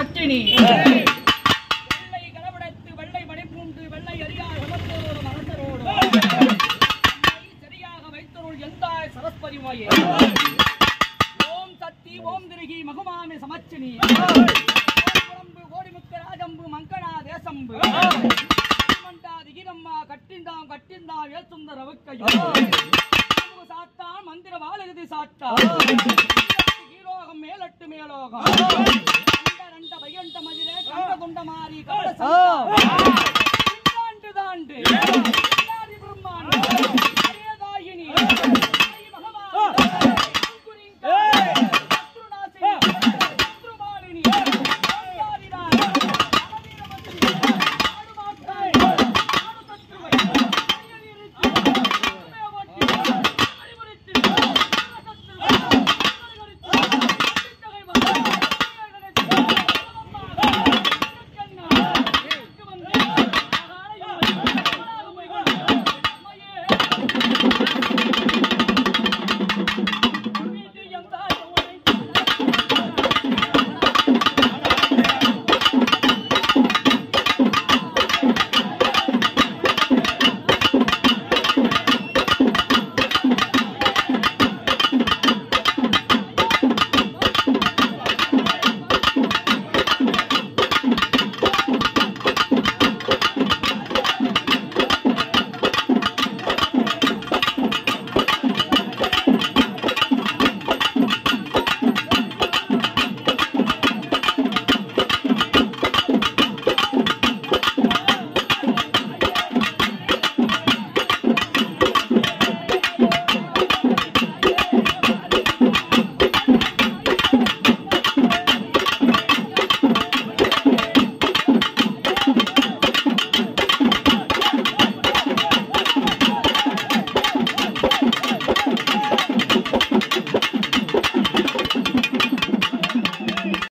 சச்சினி வெள்ளை கலவடத்து வெள்ளை மணிப்பூண்டு வெள்ளை சமத்தரோடு மரத்தரோடு நம்மை சரியாக வைத்தருள் எந்த சரஸ்வதி மாயே ஓம் சக்தி ஓம் திருகி மகுமாமி சமச்சினி. கோடிமுக்க ராஜம்பு மங்கனா தேசம்பு. திகிரம்மா கட்டிந்தாம் கட்டிந்தாம் ஏசுந்த ரவுக்கையும் சாத்தான் மந்திர வாழகுதி சாத்தான் கீழோகம் மேலட்டு மேலோகம். हमारी